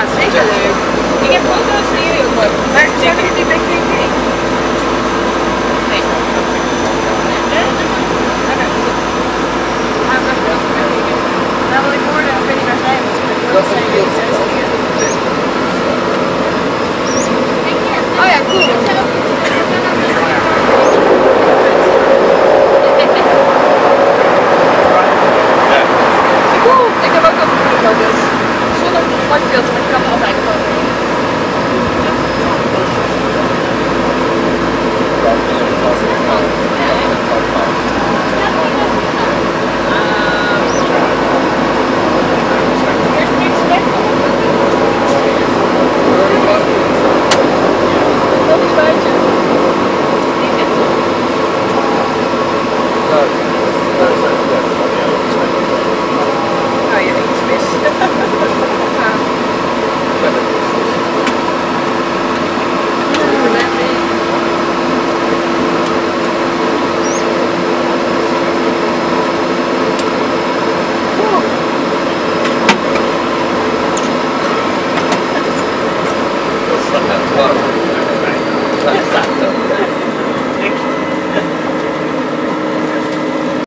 Het is echt heel leuk. Ja, zeker leuk. Ik heb foto's